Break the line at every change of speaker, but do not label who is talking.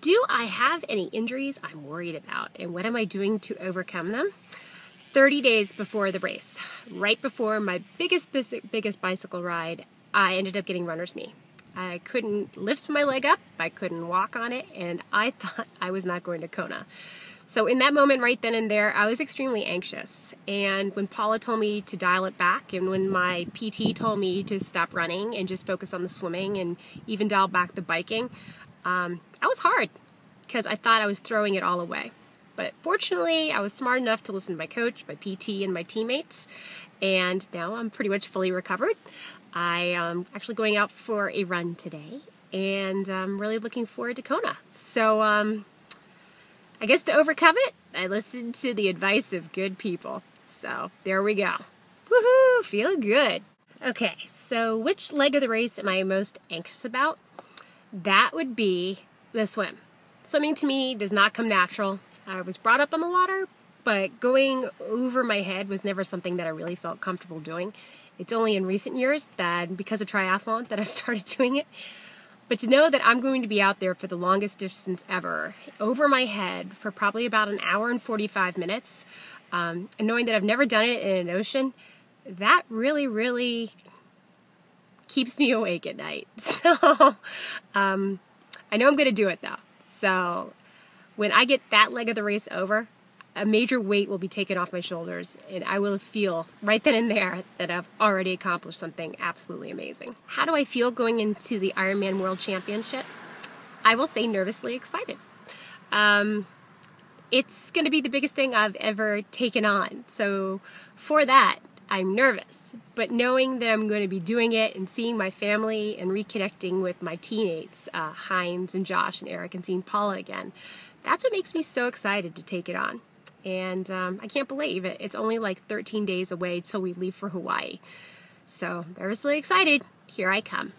Do I have any injuries I'm worried about, and what am I doing to overcome them? 30 days before the race, right before my biggest, biggest bicycle ride, I ended up getting runner's knee. I couldn't lift my leg up, I couldn't walk on it, and I thought I was not going to Kona. So in that moment right then and there, I was extremely anxious. And when Paula told me to dial it back and when my PT told me to stop running and just focus on the swimming and even dial back the biking, um, I was hard because I thought I was throwing it all away. But fortunately, I was smart enough to listen to my coach, my PT, and my teammates, and now I'm pretty much fully recovered. I am actually going out for a run today, and I'm really looking forward to Kona. So, um, I guess to overcome it, I listened to the advice of good people. So, there we go. Woohoo! Feel good. Okay, so which leg of the race am I most anxious about? That would be the swim. Swimming to me does not come natural. I was brought up on the water, but going over my head was never something that I really felt comfortable doing. It's only in recent years that, because of triathlon, that I've started doing it. But to know that I'm going to be out there for the longest distance ever, over my head for probably about an hour and 45 minutes, um, and knowing that I've never done it in an ocean, that really, really keeps me awake at night. So um, I know I'm going to do it though. So when I get that leg of the race over, a major weight will be taken off my shoulders and I will feel right then and there that I've already accomplished something absolutely amazing. How do I feel going into the Ironman World Championship? I will say nervously excited. Um, it's going to be the biggest thing I've ever taken on. So for that, I'm nervous, but knowing that I'm going to be doing it and seeing my family and reconnecting with my teammates, uh, Heinz and Josh and Eric, and seeing Paula again, that's what makes me so excited to take it on. And um, I can't believe it. It's only like 13 days away till we leave for Hawaii. So, nervously excited. Here I come.